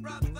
brother.